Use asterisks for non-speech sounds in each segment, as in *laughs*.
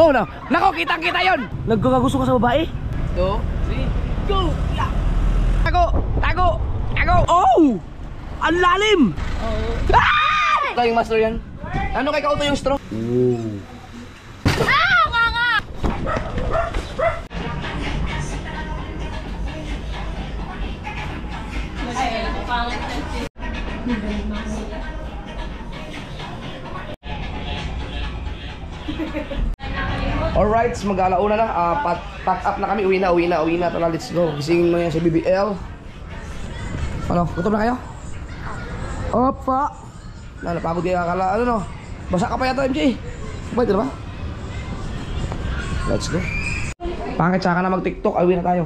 oh no. Nako, kitang-kita 'yon. Nagkakagusto ka sa babae? Two, three, go! Tago! Tago! Tago! Oh! Ang lalim! Ah! Ito yung master yan. Ano kay kauto yung straw? Ah! Nga nga! *laughs* Alright, mag-alauna na. Pat- pack up na kami. Uwi na, uwi na, uwi na. Tara, let's go. Gisingin mo yan si BBL. Ano, gutom na kayo? Opa! Na, napagod kayo akala. Ano no? Basa ka pa yata, MJ. Pwede na ba? Let's go. Pangit saka na mag-tiktok. Uwi na tayo.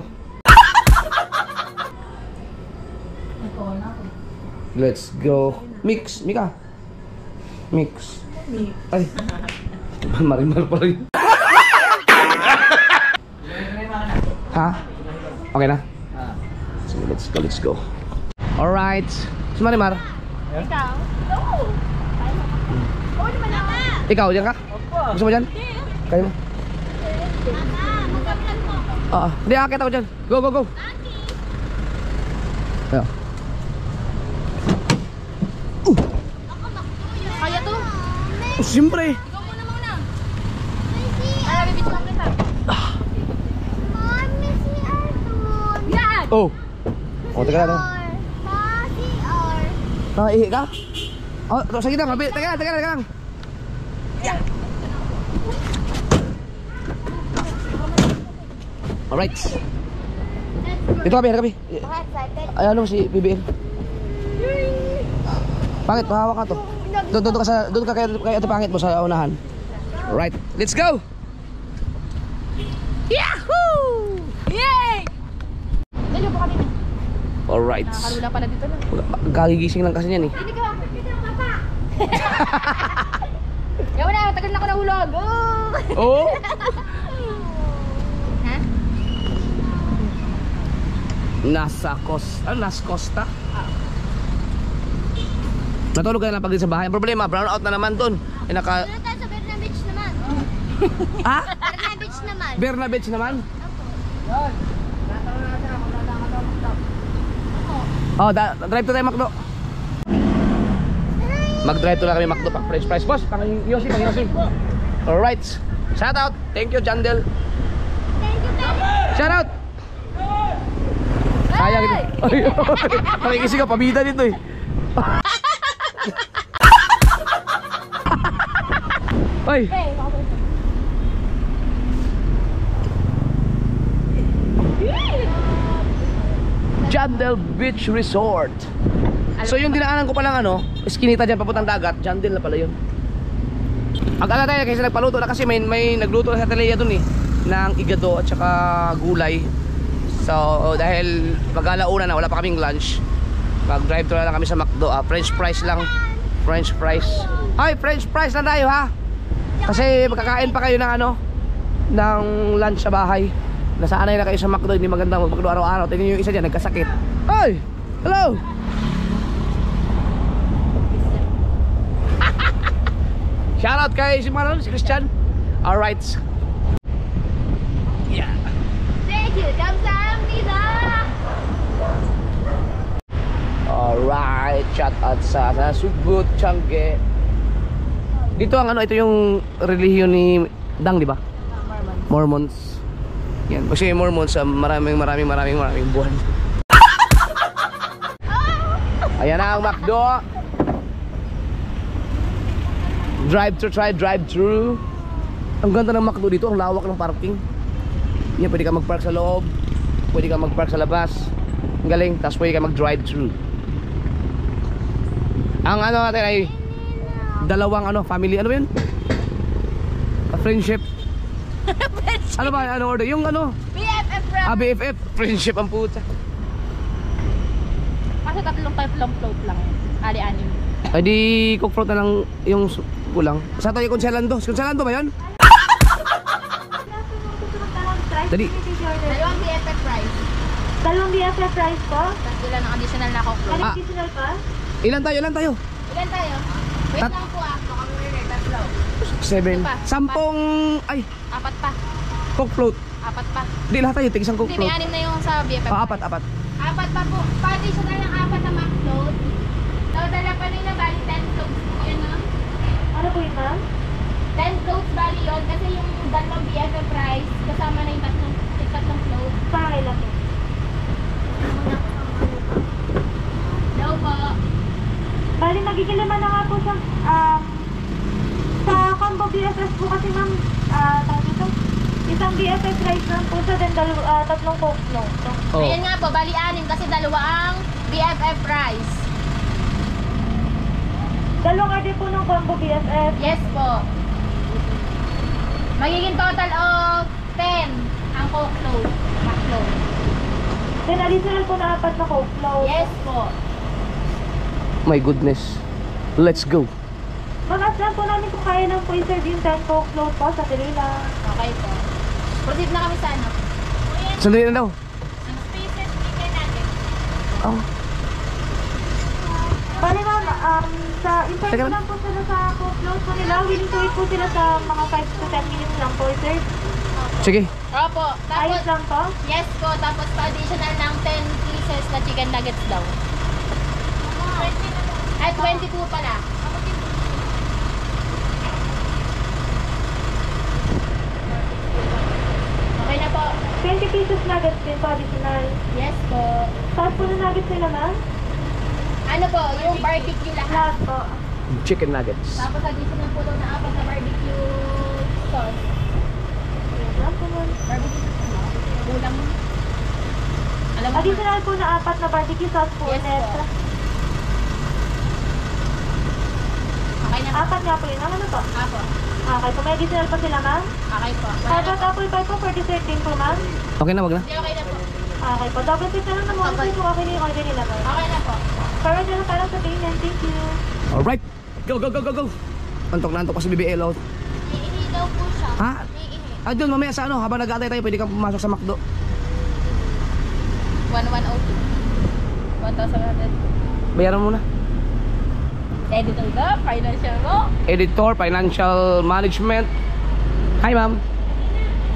Let's go. Mix. Mika. Mix. Ay. Marimar pa rin. ha? Okay na? Sige, let's go, let's go. Alright. Si Marimar, Ikaw? No! Oo naman ako. ikaw, ka? Gusto mo dyan? Kaya mo? Ako. Oo. Hindi, akit ako dyan. Go, go, go. Ayo. Kaya to? Oh, siyempre. Oh. Oh, teka lang. Si Ar. Nakaihi ka? Oh, sige lang. Teka lang, teka lang, teka lang. Alright. Dito kami, kami. Ay, ano si BBL? Pangit, mahawak ka to. Doon, doon ka sa, doon ka kay, kay ate pangit mo sa unahan. Right, let's go! Yahoo! Yay! Po kami. Alright. Nakalula pala dito lang. Kagigising lang kasi yan eh. Hindi ka. Papa! Yawa na, tagal na ako nahulog. Oh! Oo? *laughs* Ha? Nasa Costa. Ano, nasa Costa? Natulog ka na lang pag sa bahay. Ang problema, brown out na naman doon. Eh, naka... Doon tayo sa Berna Beach naman. Ha? Berna Beach naman. Berna Beach naman? Oh, da drive to tayo Macdo. Mag-drive to lang kami Macdo pag french fries. Boss, pang Yossi, pang Yossi. Alright. Shout out. Thank you, Jandel. Thank you, Daddy. Shout out. Sayang ito. Ay, *laughs* Nakikisi ka, pabida dito eh. *laughs* Ay, Hey, Jandel Beach Resort. So yung dinaanan ko palang ano, iskinita dyan papuntang dagat, Jandel na pala yun. Ang-ala tayo kasi nagpaluto na kasi may, may nagluto na sa Teleya dun eh ng igado at saka gulay. So dahil mag-alauna na wala pa kaming lunch. Mag-drive thru na lang kami sa McDo. Ah, French fries lang. French fries. Ay, French fries na tayo ha. Kasi magkakain pa kayo ng ano ng lunch sa bahay Nasanay na kayo sa McDo, hindi maganda mag-McDo araw-araw. Tingnan niyo yung isa diyan nagkasakit. Ay! Hello! *laughs* Shoutout kay si Manon, si Christian. Alright. Yeah. Thank you. 감사합니다. Alright, shout out sa, sa Sugut, Changge. Dito ang ano, ito yung relihiyon ni Dang, di ba? Mormons. Yan, kasi yung Mormons, ah, maraming maraming maraming maraming buwan. *laughs* Ayan na ang McDo. Drive thru, try drive thru. Ang ganda ng McDo dito, ang lawak ng parking. Yan, pwede ka mag-park sa loob. Pwede ka mag-park sa labas. Ang galing, tapos pwede ka mag-drive thru. Ang ano natin ay dalawang ano, family, ano ba yun? A friendship. *laughs* ano ba, ano order? Yung ano, BFF rap. ah, BFF, friendship ang puta. Kasi tatlong type lang float lang. Ali-anim. Ay di, cook fruit na lang yung kulang. Sa tayo konselando. Konselando ba yun? *laughs* Dali. Dalawang BFF rice. Dalawang BFF rice po? Tapos ilan ang additional na akong float. Ah. Additional pa? Ilan tayo, ilan tayo? Ilan tayo? Wait Tat- lang po ah. Baka mo rin tatlo. Seven. Sampung, ay, Apat pa. Coke float. Apat pa. Hindi lahat tayo, tig isang coke Hindi, may float. anim na yung sa BFF. Ah, apat, apat. Apat pa po. Pati siya na lang apat na McLoad. Total pa nila bali 10 floats po yun, no? Ano po yun, ma'am? 10 floats bali yun kasi yung dalawang BFF price kasama na yung tatlong, yung tatlong float. Akin lang po. Daw po. Bali, magiging lima na nga po siyang, um, sa combo BFF po kasi ma'am, ah, ito, isang BFF rice lang po siya, then dalaw, ah, tatlong coke no. So, Oh. Ayan nga po, bali anim kasi dalawa ang BFF price. dalawang order po ng combo BFF. Yes po. Magiging total of 10 ang coke float. McLoad. Then additional po na apat na coke float. Yes po. My goodness. Let's go. Mag-ask lang po namin kung kaya nang po i-serve yung 10 coke float po sa Tilila. Okay po. Proceed na kami sa ano. Sandali na daw. Ang spaces chicken natin. Oh. Bali ma'am, um, sa in-serve Teka ko lang. lang po sila sa po nila. Willing to wait po sila sa mga 5 to 10 minutes lang po i-serve. Sige. Opo. Tapos, Ayos lang po. yes po. Tapos pa-additional ng 10 pieces na chicken nuggets daw. Ay, 22 pala. Okay na po. 20 pieces nuggets din po additional. Yes po. Tapos po na nuggets nila ma'am. Ano po, yung barbecue lahat. Lahat po. Chicken nuggets. Tapos additional po daw na apat na barbecue sauce. Lahat po ma'am. Barbecue sauce mo? Kulang. Alam mo, Additional po na apat na barbecue sauce po Yes po. Okay na po. Apat nga po yun. Ano po? Apo. Okay po. May additional pa sila ma'am. Okay po. Wala na at po. apple pie po for dessert din po ma'am. Okay na, wag na. Hindi, okay na po. Okay po. Double check na lang na mga kung okay na yung order nila ma'am. Okay na po. Forward na lang tayo sa payment. Thank you. Alright. Go, go, go, go, go. Antok na antok pa si BBL. oh. Iihi daw po siya. Ha? Iihi. Ah, doon mamaya sa ano, habang nag-aantay tayo, pwede kang pumasok sa McDo. 1102. 1,100. Bayaran muna. Editor na, financial mo. Editor, Financial Management. Hi, ma'am.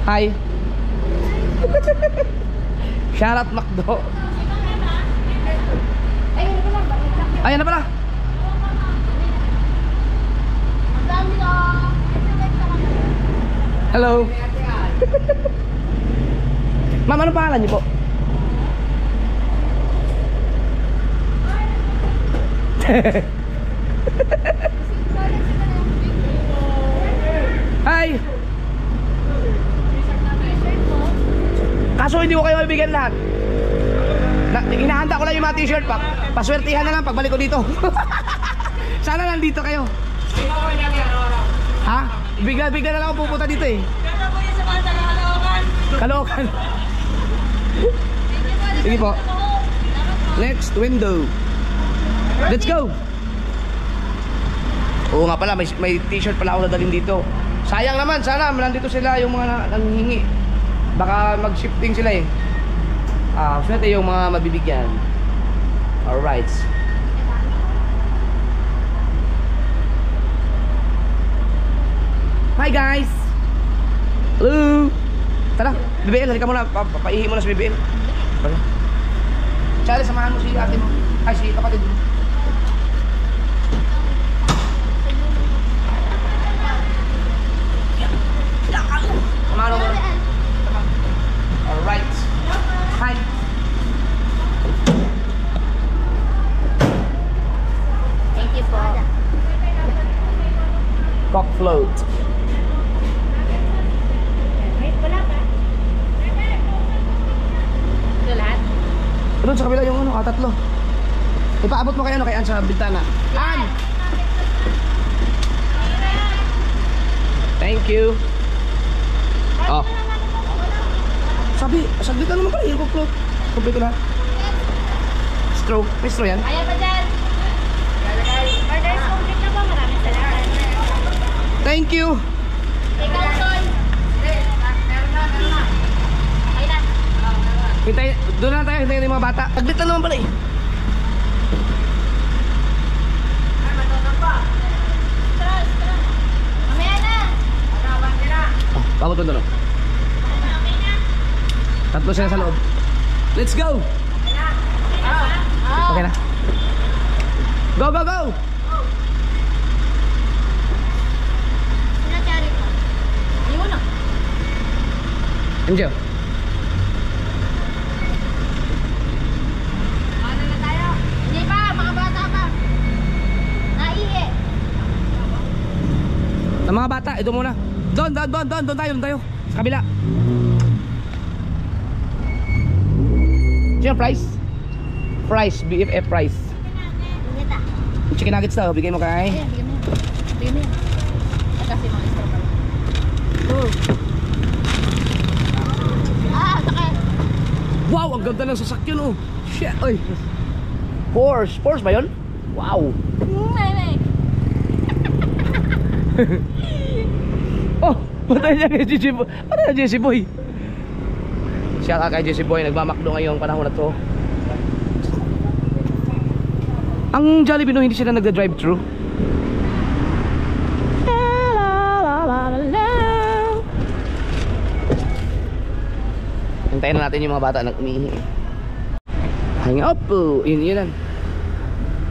Hi. *laughs* Shout out McDo. Ay, ba lang? Bakit lang? Ayan na pala. Hello. *laughs* ma'am, ano pangalan niyo po? *laughs* Hi. Kaso hindi ko kayo ibigyan lahat. Na, hinahanda ko lang yung mga t-shirt pa. Paswertihan na lang pagbalik ko dito. *laughs* Sana nandito kayo. Ha? Bigla-bigla na lang ako pupunta dito eh. Kalokan. Sige po. Next window. Let's go. Oo nga pala, may, may t-shirt pala ako nadalhin dito. Sayang naman, sana nandito sila yung mga na- nanghihingi. Baka mag-shifting sila eh. Ah, swerte yung mga mabibigyan. Alright. Hi guys! Hello! Tara, BBL, halika muna. Pa papaihi mo na sa BBL. Tara. Charlie, samahan mo si ate mo. Ay, si kapatid mo muna. Alright. Hi. Thank you po. Cock float. Ito lahat? Doon sa kabila yung ano, ah, tatlo. Ipaabot mo kay ano, kay Ann sa bintana. Ann! Thank you. Oh. Sabi, saglit lang naman pala yung cock float. Kompleto na. Straw. May straw yan? Ayan pa dyan. Orders complete na po. Maraming salamat. Thank you. Ikaw, Sol. Okay na. Hintay, doon na tayo, hintayin yung mga bata. Saglit lang naman pala eh. Na. Pabot mo doon. Tatlo sila sa loob. Let's go! Okay na. Go, go, go! Na. Enjoy. Ano na tayo? Hindi pa, mga bata pa. Naihi. Ang mga bata, ito muna. Doon, doon, doon, doon, doon tayo, doon tayo. Sa kabila. Sino price? Price, BFF price. Chicken nuggets daw, bigay mo kay. Ayan, bigyan mo. Bigyan mo kasi mga pa. Ah, sakit. Wow, ang ganda ng sasakyan oh. Shit, oy. Porsche, Porsche ba yun? Wow. Nay. *laughs* Oh, patay niya kay Jesse Boy. Patay na Jesse Boy. Siya ka kay Jesse Boy, nagmamakdo ngayong panahon na to. Ang Jollibee no, hindi sila nagda-drive-thru. Hintayin na natin yung mga bata nang umihi. Hang up po. Yun, yun lang.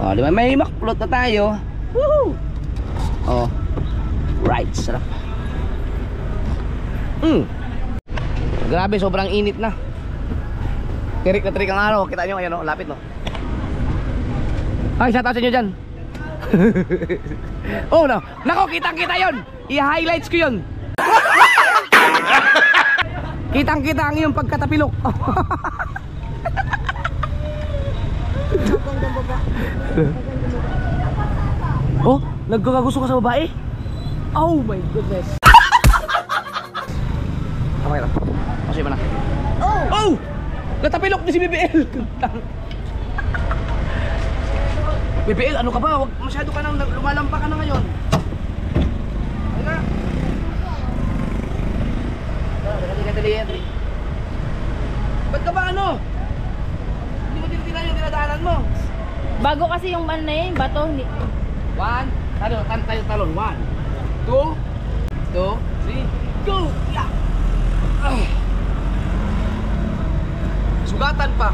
Oh, di ba? May makplot na tayo. Woohoo! Oh. Right, sarap. Mm. Grabe, sobrang init na. Tirik na tirik ang araw. Kita nyo, ayan o, lapit no. Ay, shoutout sa inyo dyan. *laughs* oh no, nako, kitang kita yon. I-highlights ko yon. *laughs* kitang kita ang iyong pagkatapilok. *laughs* oh, nagkakagusto ka sa babae? Oh my goodness. Okay lang. Kasi mo na. Oh! Oh! Natapilok ni si BBL. BBL, ano ka ba? Wag masyado ka nang lumalampa ka na ngayon. Ano na? Dali ka dali yan. Ba't ka ba ano? Hindi mo tinitingnan yung dinadaanan mo. Bago kasi yung man na yun, bato. One, ano, tan tayo talon. One, two, two, three, go! Yeah! Ah. Sugatan pa.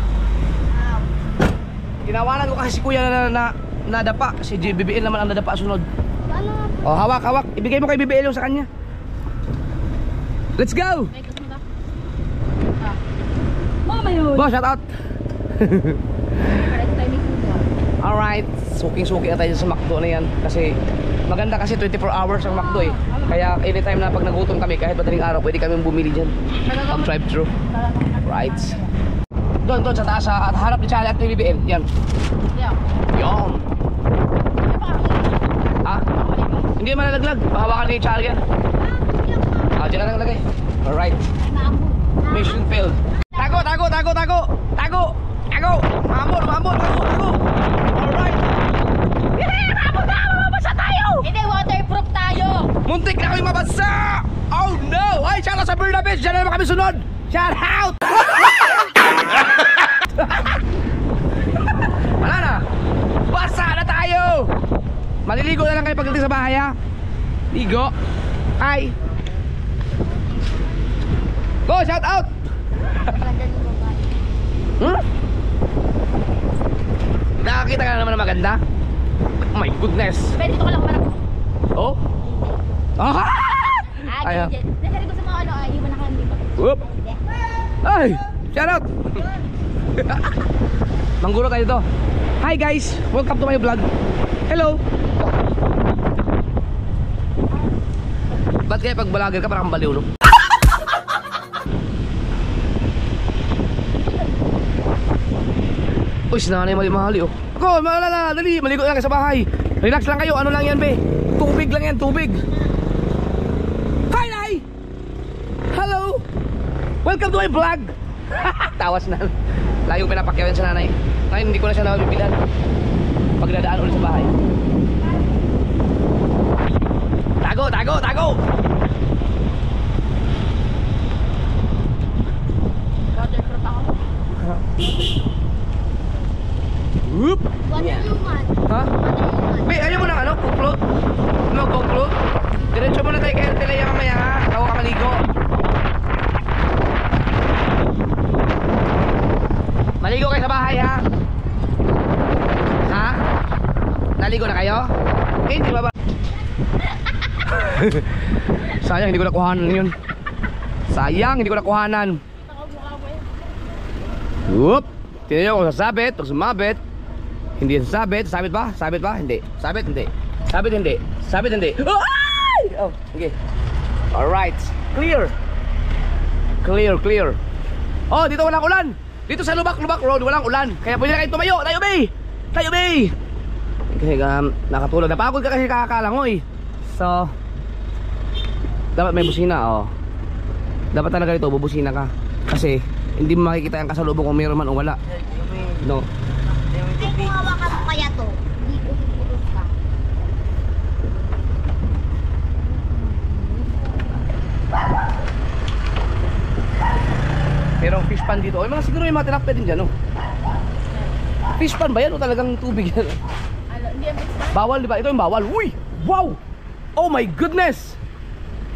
Ginawanan ko kasi si kuya na, na, nadapa. Si BBL naman ang nadapa sunod. Nga po? Oh, hawak, hawak. Ibigay mo kay BBL yung sa kanya. Let's go! Oh, my God. Boss, shout out! Para sa timing mo ba? Alright, suking-suki na tayo sa McDo na yan kasi maganda kasi 24 hours ang McDo eh. Kaya anytime na pag nagutom kami, kahit madaling araw, pwede kami bumili dyan. Pag drive-thru. Right. Doon, doon sa taas, at harap ni Charlie at ni BBL. Yan. Yan. Ah? Hindi malalaglag. Pahawakan ni Charlie yan. Ah, dyan na lang lagay. Alright. Mission failed. Tago, tago. Tago. Tago. Mamor, mamor, tago, tago. Alright. Yeah, mamor na, mababasa tayo. Hindi, waterproof tayo! Kami mabasa! Oh no! Ay, shout out sa Bernabes! Diyan na naman kami sunod! Shout out! *laughs* Wala na! Basa na tayo! Maliligo na lang kayo pagdating sa bahay ha? Ligo! Ay! Go! Shout out! Hmm? Nakakita ka na naman na maganda? My goodness! Pwede dito ka lang parang... Oh? Ah! Ayaw. ko sa mga ano, ay, iwan na ka lang dito. Whoop! Ay! Shout out! *laughs* Mangguro tayo to. Hi guys! Welcome to my vlog. Hello! Ba't kaya pag vlogger ka parang baliw no? Uy, sinanay mali mahali oh. Ako, malala, dali, maligo lang kayo sa bahay. Relax lang kayo, ano lang yan be? Tubig lang yan, tubig. Hi, Nay! Hello! Welcome to my vlog! *laughs* Tawas na. Layo pinapakyawan sa nanay. Ngayon hindi ko na siya nabibilan. Pag dadaan ulit sa bahay. Tago, tago, tago! Waterproof ako. Whoop! Waterluman. Ha? Waterluman. Be, ayaw mo ng ano? Kuklot? No, kuklot? Diretso mo na tayo kay Antelaya mamaya ha. Ako ka maligo. Sayang hindi ko nakuhanan yun. Sayang hindi ko nakuhanan. Whoop! Tingnan nyo kung sasabit, pag sumabit. Hindi yan sasabit. Sabit ba? Sabit ba? Hindi. Sabit hindi. Sabit hindi. Sabit hindi. Ay! Oh, okay. Alright. Clear. Clear, clear. Oh, dito walang ulan. Dito sa Lubak, Lubak Road, walang ulan. Kaya pwede na kayo tumayo. Tayo, bay! Tayo, bay! Kasi um, nakatulog. Napagod ka kasi kakakalangoy. So, dapat may busina, oh. Dapat talaga ito, bubusina ka. Kasi, hindi mo makikita yung kasalubong kung meron man o wala. No. Ay, kung hawakan mo kaya to, hindi ko pupulot ka. Pero fish pan dito, ay mga siguro yung mga tilapia din dyan, no? Fish pan ba yan o talagang tubig yan? Ano, Bawal, di ba? Ito yung bawal. Uy! Wow! Oh my goodness!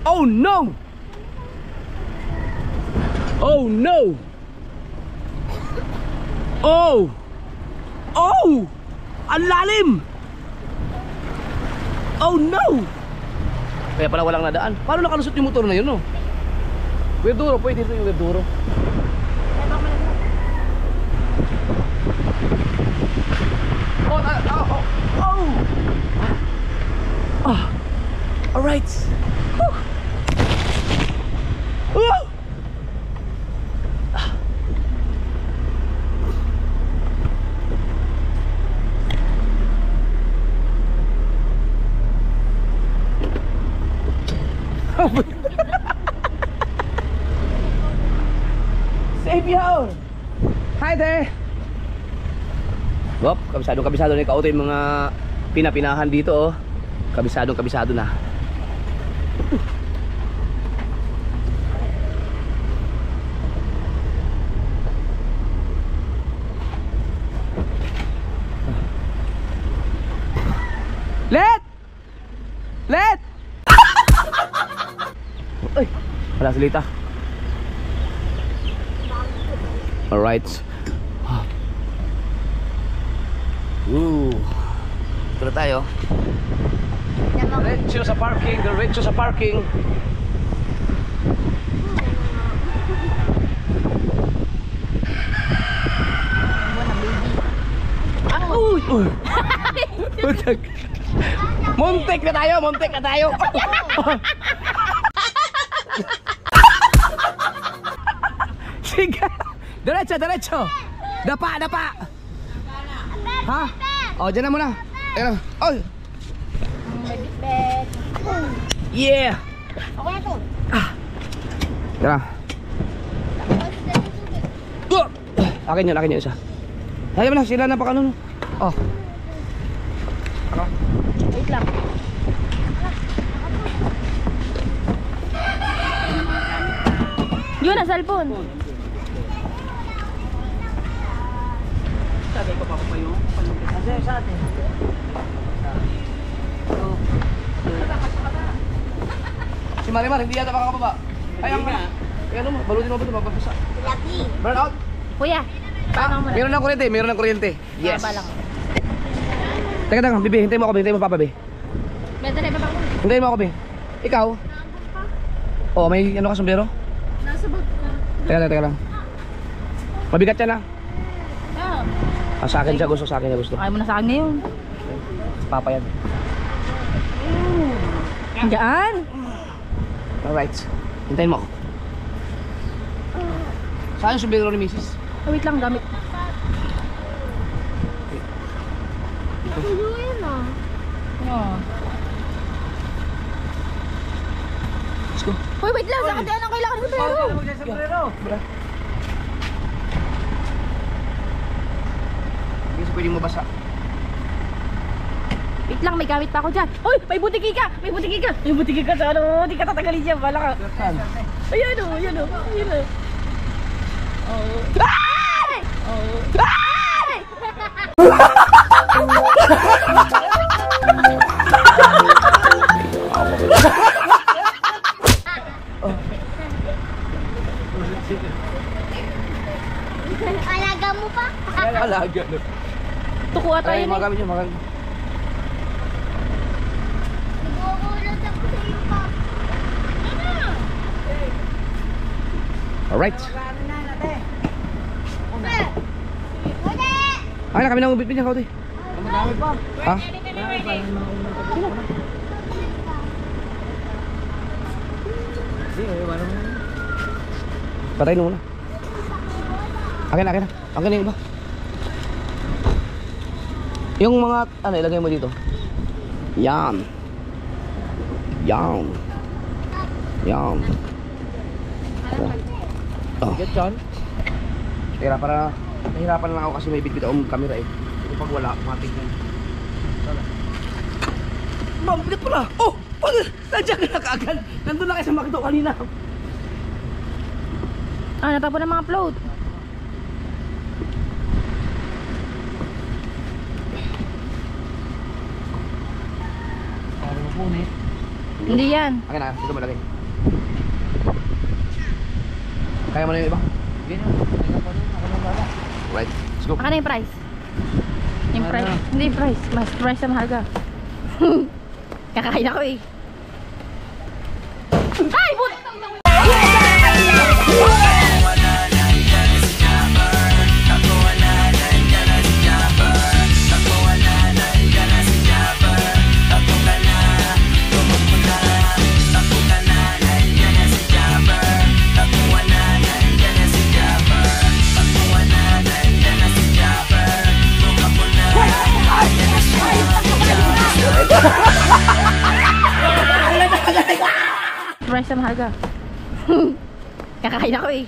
Oh no! Oh no! Oh! Oh! Ang lalim! Oh no! Kaya pala walang nadaan. Paano nakalusot yung motor na yun, no? Werduro, pwede ito yung werduro. Oh, ah, ah, oh, oh! Ah, all kabisadong kabisado na ikaw yung mga pinapinahan dito oh. Kabisadong kabisado na. Let! Let! *laughs* Ay, wala salita. Alright. Woo. Ito na tayo. Diretso sa parking, diretso sa parking. Uy! Uy! *laughs* Putak. Muntik na tayo, muntik na tayo. *laughs* Sige. Diretso, diretso. Dapa, dapa. Ha? Oh, dyan na muna. Ayun. Oh. Yeah. Ako na to. Tara. Oh! Akin yun, akin yun isa. Hayaan mo na, sila na pa kanon. Oh. Wait lang. Yun na, cellphone. Si Marimar, hindi yata makakababa. Ay, ang Ay, ano mo, balutin mo ba ito, mapapasa. Lucky. Burn out. Kuya, paano mo na? Meron ng kuryente, meron ng kuryente. Yes. Baba lang. Teka, teka, bibi, hintayin mo ako, hintayin mo papa, bi. Beto na, baba ko. Hintayin mo ako, bi. Ikaw? Oh, may ano ka sombrero? Nasa bag ko. Teka lang, teka lang. Mabigat yan ah. Ah, Ah, sa akin siya gusto, sa akin siya gusto. ayaw mo na sa akin ngayon. Papa yan. Diyan. Alright. Hintayin mo ako. Saan yung sombrero ni Mrs.? Oh, wait lang, gamit. Tuyuin ah. Oh. Let's go. Hoy, wait lang, sa akin ang kailangan ng sombrero. Hindi kasi pwedeng mabasa. Wait lang, may gamit pa ako dyan. Hoy, may butiki ka! May butiki ka! May butiki ka sa ano, di ka tatagalin dyan, bala ka. Ayan o, ayan o, ayan o. Oh. Ay! Oh. Ay! Alaga mo pa? Alaga. Tuko ata Ay, yun mga eh. gamit nyo, mga gamit nyo. Nagkukulot ako sa iyo. Alright. Ay na kami nang ubit niya kauti. Ha? Patayin muna. Akin na, akin na. Akin na iba. Yung mga, ano, ilagay mo dito. Yan. Yan. Yan. Oh. Get John? Tira para nahirapan lang ako kasi may bitbit akong camera eh. Kasi pag wala, matig na. Ma'am, bigat pala! Oh! Pag nandiyan ka na kaagad! Nandun na kayo sa makito kanina. Ah, natapon ng mga float. Punit. Hindi yan. Akin na, dito malagay. Kaya mo na yung iba? Ganyan. Tingnan pa rin. Ako nang bala. Right, let's go. Akin na yung price. Yung Ano? price. Hindi yung price. Mas price na mahal ka. *laughs* Kakain ako eh. Kakain ako eh.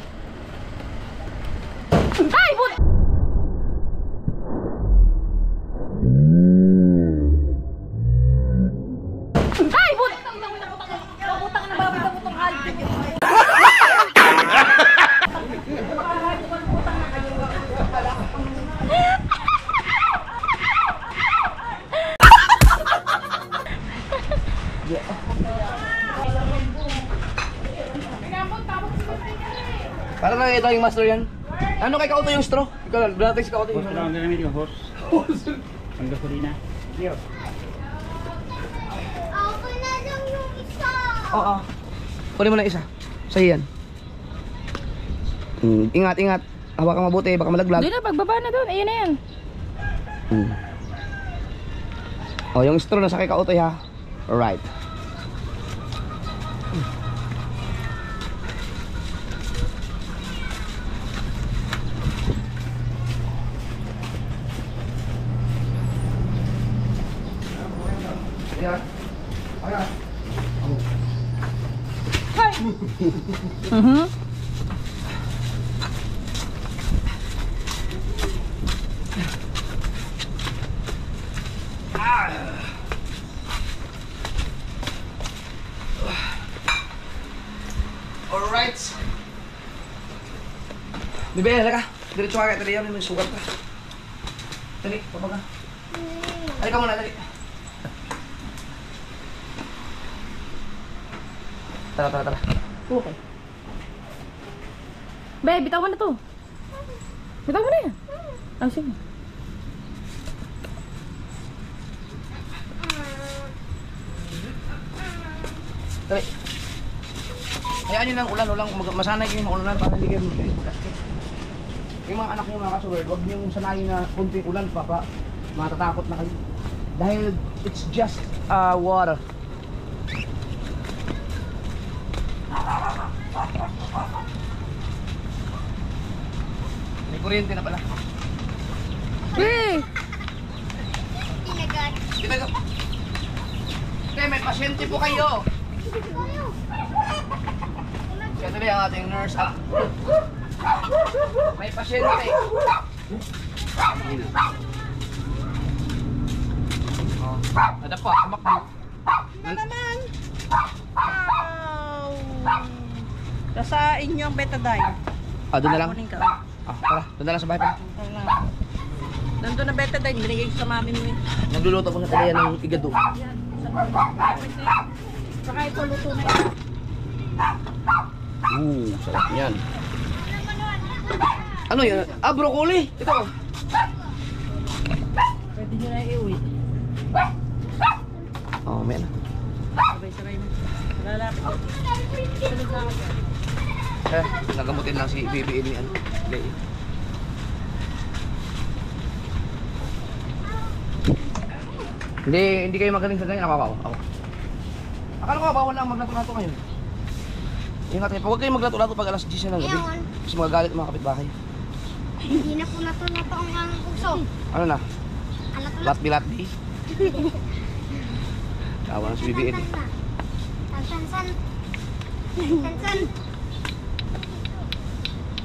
Na master yan. Ano kay Kauto yung straw? Ikaw lang, natin si Kauto yung Hose lang namin yung hose. Ang gasolina. Ako na lang yung isa. Oo. Kunin mo na isa. Sa'yo yan. Hmm, ingat, ingat. Hawakan mabuti, baka malaglag. Doon na, pagbaba na doon. Ayun na yan. Hmm. Oh, yung straw nasa kay Kautoy ha. Alright. Ayan. Ayan. Mhm. Alright. Bibi, halika. Diretso ka kaya tali yan, may sugat ka. Dali, pabaga. Halika muna, dali. Tara, tara, tara. Okay. Be, bitaw mo na to. Bitaw mo na yan. Ah, sige. Dali. Hayaan nyo lang ulan, ulan. Mag- Masanay kayo ng ulan para hindi kayo mag-gasket. Yung mga anak nyo mga kasuwerd, huwag nyo sanayin na kunting ulan pa pa. Matatakot na kayo. Dahil it's just uh, water. May kuryente na pala. Hey! Tinagat. Dito. Okay, may pasyente po kayo. Ito na yung ating nurse. Ah. May pasyente. Oh, ada pa, tumakbo. na naman. Wow. Nasa inyong betadine. Ah, doon na lang. Kunin ka. Ah, tara, doon na lang sa bahay pa. Wala. Nandun na betadine. Binigay ko sa mami mo. eh. Nagluluto po sa talayan ng igado. Saka ito luto na ito. Ooh, sarap yan. Ano yan? Ah, broccoli. Ito. Pwede nyo na iuwi. Oh. Sabay-sabay mo. Lalapit. Sunod na ako dyan. Eh, nagamutin lang si BBL ni ano. Lay. Hindi, hindi kayo magaling sa ganyan. Ako, ako, ako. Akala ko bawal lang maglato-lato ngayon. Ingat kayo. Huwag kayong maglato-lato pag alas 10 na ng gabi. Ewan. Kasi magagalit mga kapitbahay. Hindi na po nato-nato ang ang puso. Ano na? Latbi-latbi? *laughs* Tawa na si BBL. eh. Tansan. Tansan.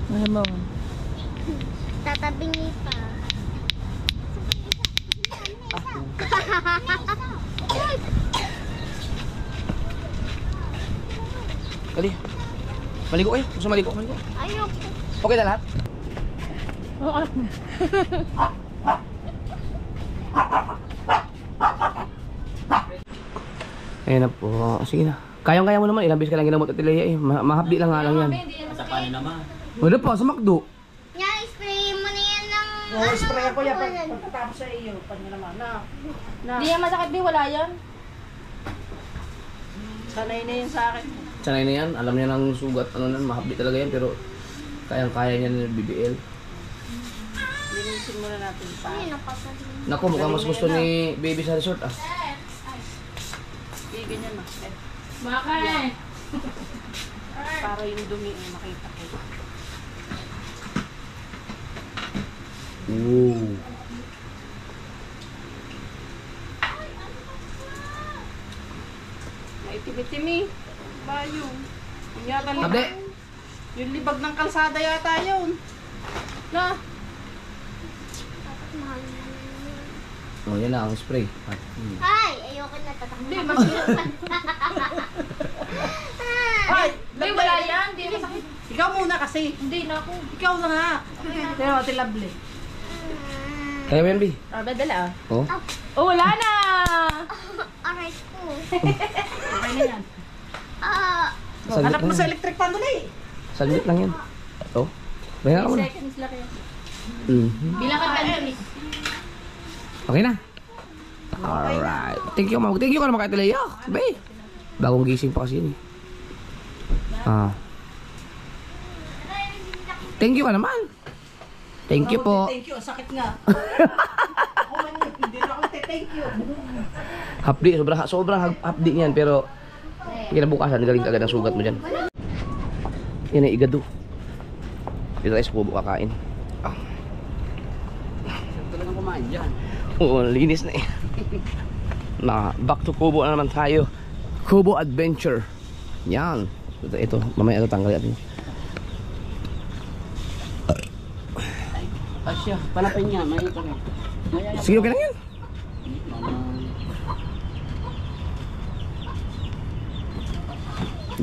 Ano mo? Tatabingi pa. Dali. Maligo kayo. Gusto maligo? Maligo. Ayok. Okay na lahat? Ayun na po. Sige na. Kayang-kaya mo naman. Ilang beses ka lang ginamot at Leia eh. Ma mahapdi lang nga lang yan. Sa paano naman? Wala pa, sa McDo. Yan, spray mo na yan ng... Oh, spray ko yan. ano, Pagkatapos sa iyo. Pag naman na. Hindi yan masakit, di wala yan. Sanay na yun sa akin. Sanay na yan. Alam niya ng sugat. Ano nan, mahapdi talaga yan. Pero kayang-kaya niya ng BBL. Linisin muna natin pa. Ay. Naku, mukhang mas gusto ni baby sa resort ah. Hindi ganyan na. Eh, Bakit? *laughs* para yung dumi eh, makita ko. Ooh. Maitimi-timi. Bayo. Yung yata libag. Tabli. Yung libag ng kalsada yata yun. Na. Dapat mahal na yun. Oh, yan na ang spray. Hmm. Ay, ayoko na tatakbo. Hindi, mas *laughs* Ay, Hindi, wala yan. Hindi masakit. Ikaw muna kasi. Hindi na ako. Ikaw na nga. Pero ate lovely. Kaya mo yan, B? Ah, badala ah. Oh. Oh, wala na! *laughs* Aray ko. *laughs* Okay na yan. Ah, Saglit Hanap mo lang sa yan. electric fan dali. Saglit lang yan. Oh. Bayan ako na. Seconds lang yan. Mhm. Bilang ka country. Okay na. Alright. Thank you, ma'am. Thank you ka naman kay Telea. Bay. Bagong gising pa kasi yun eh. Ah. Thank you ka naman. Thank you po. Thank you. Sakit nga. *laughs* Ako man yun. Hindi na ako thank you. Hapdi, sobrang, sobrang hap- hapdi niyan. Pero, kinabukasan, galing agad ang sugat mo dyan. Yan ay igado. Dito tayo sa kubo kakain. Ah. Talagang kumain dyan. Oo, linis na eh. Na, back to Kubo na naman tayo. Kubo Adventure. Yan. Ito, ito mamaya ito tanggalin natin. Asya, palapin niya. May ito Sige, okay lang yan.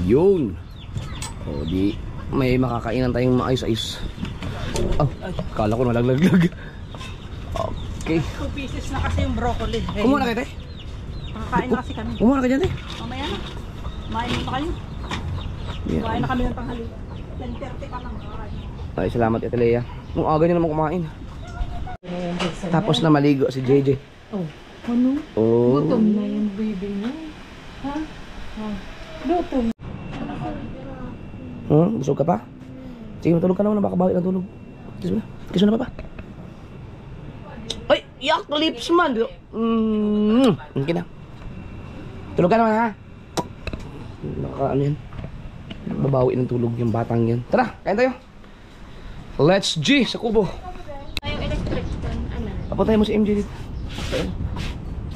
Yun. O, di may makakainan tayong maayos-ayos. Oh, kala ko nalaglag. Okay. Two pieces na kasi yung broccoli. Eh, Kumuha na kayo, te. Makakain na kasi kami. Kumuha na kayo dyan, te. Mamaya na. Kumain na kayo. Yeah. Kumain na kami ng tanghali. 10.30 pa lang. makakain. Ay, salamat Ate Lea. Nung aga niya naman kumain. Tapos na maligo si JJ. Oh, ano? Oh. Gutom na yung baby niya. Ha? Ha? Gutom. Huh? Busog ka pa? Sige, matulog ka naman. Baka bawit ang tulog. Kiss mo na. Kiss mo na, papa. Ay, yak lips man. Mm. Okay na. Tulog ka naman, ha? Baka ano yan. Babawi ng tulog yung batang yan. Tara, kain tayo. Let's G sa kubo. Ano? Papuntahin mo si MJ dito.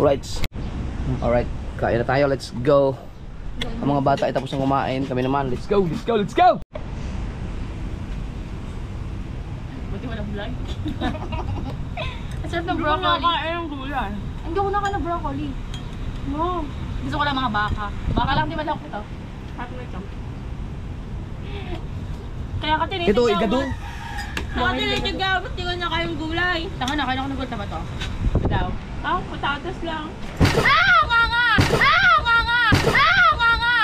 Alright. Alright. Kain na tayo. Let's go. Ang mga bata ay tapos na kumain. Kami naman. Let's go. Let's go. Let's go. Buti wala vlog. *laughs* Ang sarap ng broccoli. Hindi ko nakain ng gulay. Hindi ako nakain ng broccoli. No. Gusto ko lang mga baka. Baka lang di man *laughs* ako ito. At ito. Kaya ka tinitig Ito, igado. Kaya ka tinitig ka, ba't di ko na kayong gulay? Tanga na, kaya ako ng gulay ba to? Daw. Ah, patatas lang. Ah! Nga nga! Ah! Nga nga! Ah! Nga nga!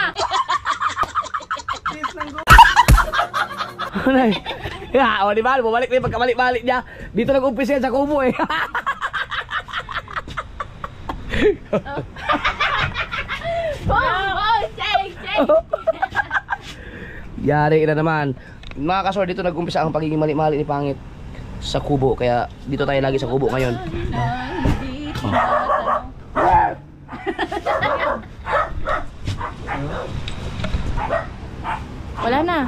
Ano eh? Ya, o di ba? Bumalik na yung pagkamalik-balik niya. Dito nag-umpisa yan sa kubo eh. *laughs* Oh! Oh! Shake! Shake! Yari na naman. Mga kasor, dito nag-umpisa ang pagiging mali-mali ni Pangit sa kubo. Kaya dito tayo lagi sa kubo ngayon. Wala na.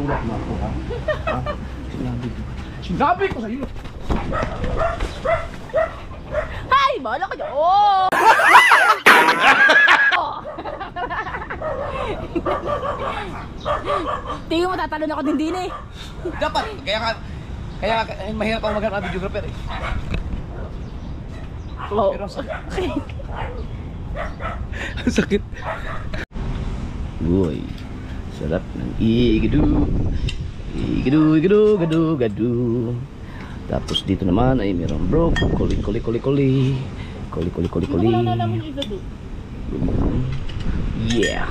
Gulat mo ako, ha? Ha? Sinabi ko. Sinabi ko sa iyo. Ay, bahala ka dyan. Oh! Tingin mo tatalon ako din din eh. Dapat, kaya ka, kaya ka, mahirap ako maghanap videographer eh. Oh. Pero sakit. sakit. Uy, sarap ng igadu. Igadu, igadu, gadu, gadu. Tapos dito naman ay mayroong bro, kuli, kuli, kuli, kuli. Kuli, kuli, kuli, kuli. Yeah.